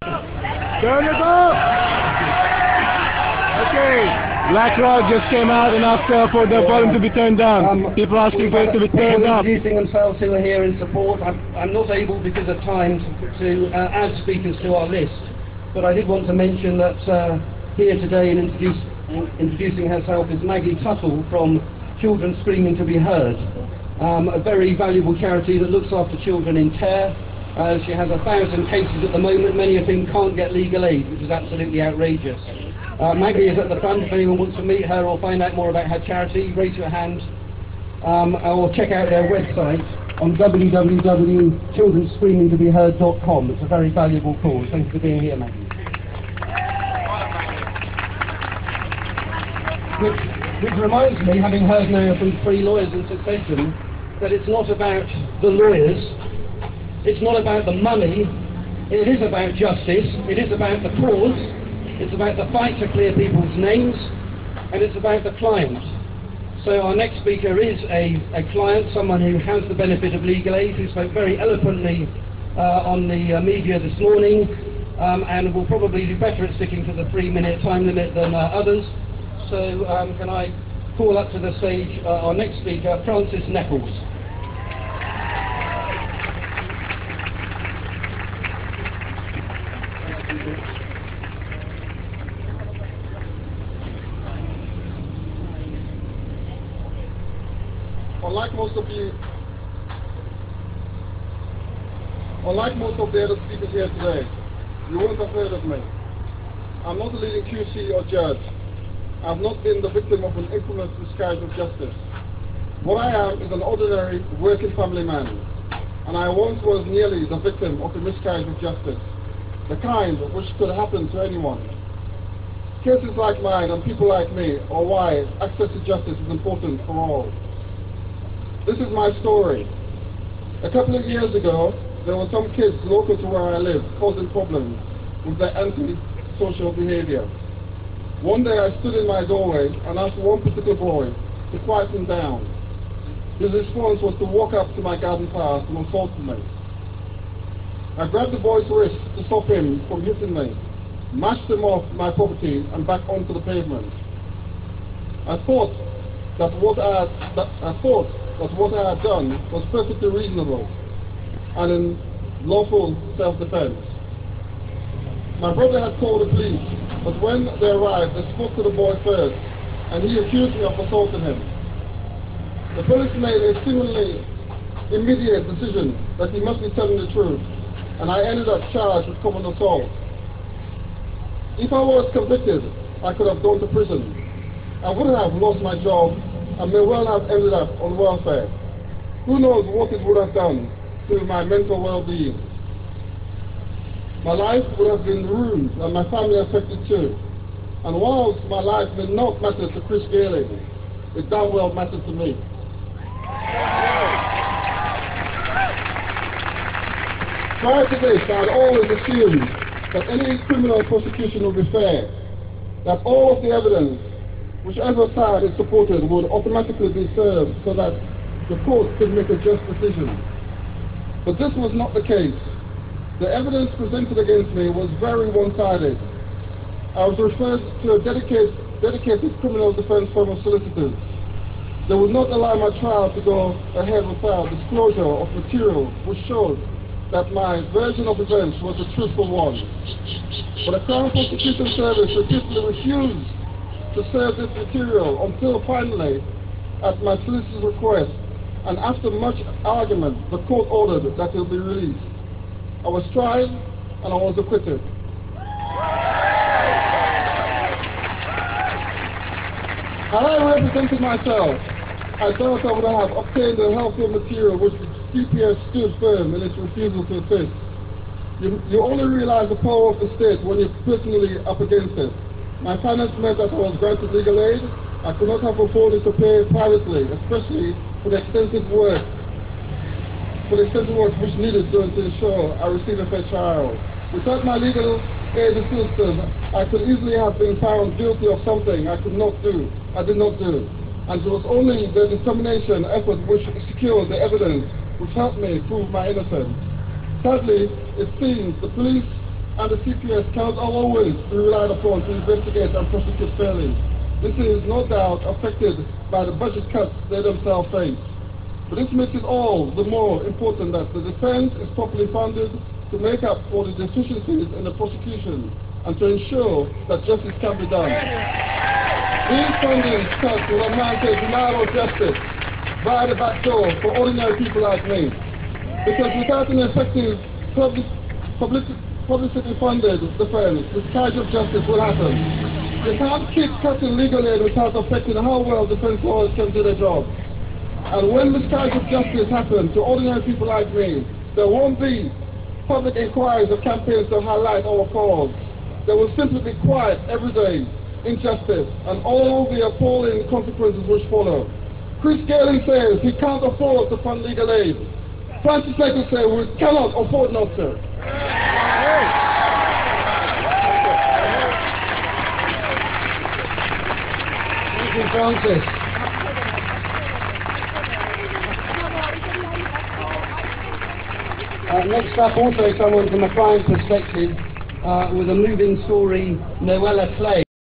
Turn it up! Okay. Black Rod just came out and asked uh, for the volume to be turned down. Um, People asking for it to be turned up. introducing themselves who are here in support. I'm, I'm not able because of time to, to uh, add speakers to our list, but I did want to mention that uh, here today and introduce, introducing herself is Maggie Tuttle from Children Screaming to be Heard, um, a very valuable charity that looks after children in care. Uh, she has a thousand cases at the moment, many of whom can't get legal aid, which is absolutely outrageous. Uh, Maggie is at the front. If anyone wants to meet her or find out more about her charity, raise your hand um, or check out their website on www.childrenscreamingtobeheard.com. It's a very valuable cause. Thank you for being here, Maggie. Which, which reminds me, having heard now from three lawyers in succession, that it's not about the lawyers, it's not about the money, it is about justice, it is about the cause, it's about the fight to clear people's names, and it's about the client. So our next speaker is a, a client, someone who has the benefit of legal aid, who spoke very eloquently uh, on the uh, media this morning, um, and will probably do better at sticking to the three-minute time limit than uh, others. So um, can I call up to the stage uh, our next speaker, Francis Nettles. Unlike most of you, unlike most of the other speakers here today, you won't have heard of me. I'm not a leading QC or judge. I've not been the victim of an infamous miscarriage of justice. What I am is an ordinary working family man, and I once was nearly the victim of a miscarriage of justice, the kind which could happen to anyone. Cases like mine and people like me are why access to justice is important for all. This is my story. A couple of years ago, there were some kids local to where I live causing problems with their anti-social behavior. One day I stood in my doorway and asked one particular boy to quiet him down. His response was to walk up to my garden path and assault me. I grabbed the boy's wrist to stop him from hitting me, mashed him off my property and back onto the pavement. I thought that what I, had, that I thought that what I had done was perfectly reasonable and in lawful self-defense. My brother had called the police, but when they arrived, they spoke to the boy first, and he accused me of assaulting him. The police made a seemingly immediate decision that he must be telling the truth, and I ended up charged with common assault. If I was convicted, I could have gone to prison. I wouldn't have lost my job and may well have ended up on welfare. Who knows what it would have done to my mental well-being. My life would have been ruined and my family affected too. And whilst my life may not matter to Chris Grayling, it damn well matters to me. Prior to this, I had always assumed that any criminal prosecution would be fair, that all of the evidence, whichever side is supported, would automatically be served so that the court could make a just decision. But this was not the case. The evidence presented against me was very one-sided. I was referred to a dedicated, dedicated criminal defense firm of solicitors. They would not allow my trial to go ahead without disclosure of material which showed that my version of events was a truthful one. But the Crown Prosecution Service repeatedly refused to serve this material until finally, at my solicitor's request, and after much argument, the court ordered that it be released. I was tried and I was acquitted. Had I represented myself, I thought I have obtained the healthier material which the CPS stood firm in its refusal to assist. You, you only realize the power of the state when you're personally up against it. My finance meant that I was granted legal aid. I could not have afforded to pay privately, especially for the extensive work, for the extensive work which needed to ensure I received a fair trial. Without my legal aid assistance, I could easily have been found guilty of something I could not do, I did not do. And it was only the determination, effort which secured the evidence which helped me prove my innocence. Sadly, it seems the police and the CPS cannot always be relied upon to investigate and prosecute fairly. This is no doubt affected by the budget cuts they themselves face. But this makes it all the more important that the defense is properly funded to make up for the deficiencies in the prosecution and to ensure that justice can be done. Will amount to denial of justice via the back door for ordinary people like me. Because without an effective public, public, publicity funded defense, miscarriage of justice will happen. You can't keep cutting legal aid without affecting how well defense lawyers can do their job. And when miscarriage of justice happens to ordinary people like me, there won't be public inquiries or campaigns to highlight our cause. There will simply be quiet every day, injustice, and all the appalling consequences which follow. Chris Grayling says he can't afford to fund legal aid. Francis Bacon says we cannot afford not to. Thank you, Francis. Uh, next up, also someone from a crime perspective, uh, with a moving story, Noella Clay.